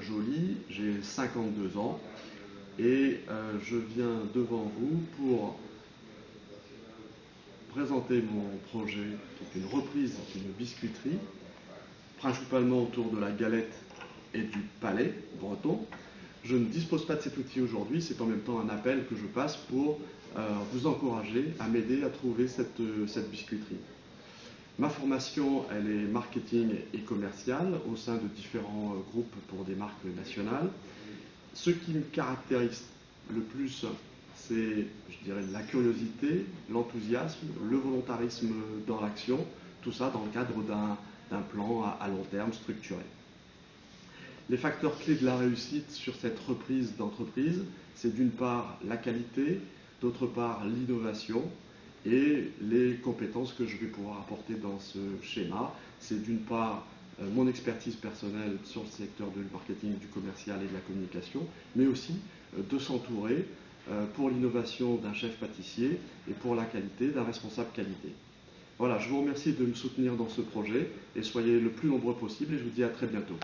Joly, j'ai 52 ans et euh, je viens devant vous pour présenter mon projet, qui une reprise d'une biscuiterie, principalement autour de la galette et du palais breton. Je ne dispose pas de cet outil aujourd'hui, c'est en même temps un appel que je passe pour euh, vous encourager à m'aider à trouver cette, euh, cette biscuiterie. Ma formation, elle est marketing et commerciale au sein de différents euh, groupes pour des marques nationales. Ce qui me caractérise le plus, c'est, je dirais, la curiosité, l'enthousiasme, le volontarisme dans l'action, tout ça dans le cadre d'un plan à, à long terme structuré. Les facteurs clés de la réussite sur cette reprise d'entreprise, c'est d'une part la qualité, d'autre part l'innovation, et les compétences que je vais pouvoir apporter dans ce schéma, c'est d'une part euh, mon expertise personnelle sur le secteur du marketing, du commercial et de la communication, mais aussi euh, de s'entourer euh, pour l'innovation d'un chef pâtissier et pour la qualité d'un responsable qualité. Voilà, je vous remercie de me soutenir dans ce projet et soyez le plus nombreux possible et je vous dis à très bientôt.